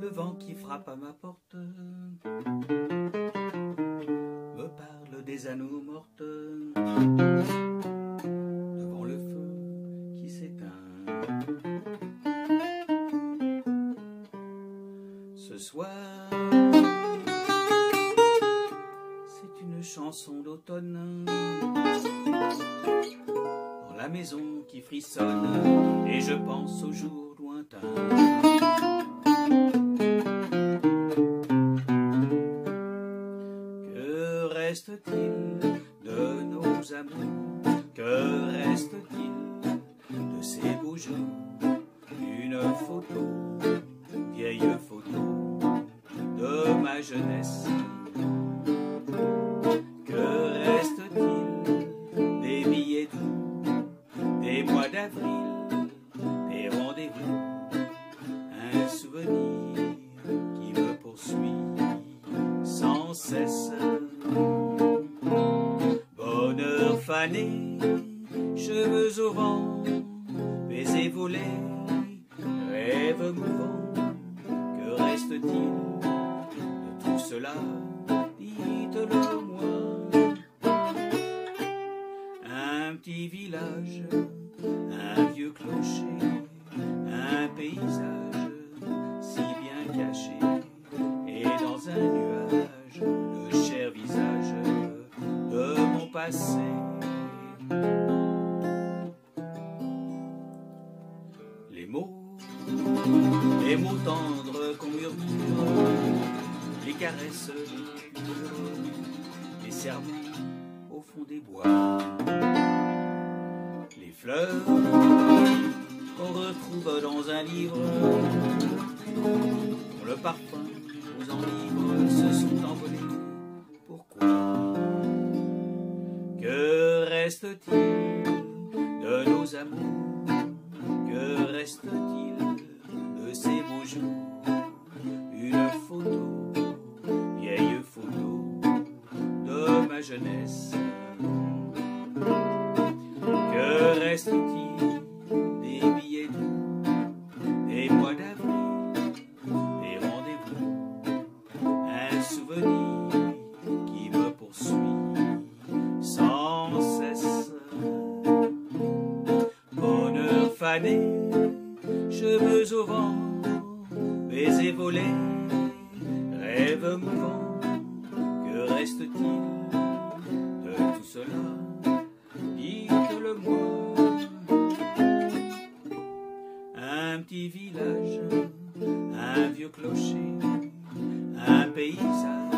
le vent qui frappe à ma porte me parle des anneaux mortes. Devant le feu qui s'éteint. Ce soir, c'est une chanson d'automne. La maison qui frissonne et je pense aux jours lointains. Que reste-t-il de nos amours? Que reste-t-il de ces beaux jours? Une photo, vieille photo de ma jeunesse Cheveux au vent, baiser volé, rêve mouvant, que reste-t-il de tout cela? Dites-le moi. Un petit village un vieux clocher, un paysage si bien caché, et dans un nuage le cher visage de mon passé. Les mots tendres qu'on murmure, les caresses, les serments au fond des bois. Fleurs qu'on retrouve dans un livre, dont le parfum aux enivres se sont envolés. Pourquoi? Que reste-t-il de nos amours? Que reste-t-il jeunesse reste-t-il des billets doux, des mois d'avril, des rendez-vous, un souvenir qui me poursuit sans cesse. Bonheur fané, cheveux au vent, baisers volés, rêve mouvant, que reste-t-il cela Dites-le-moi. un petit village, un vieux clocher, un paysage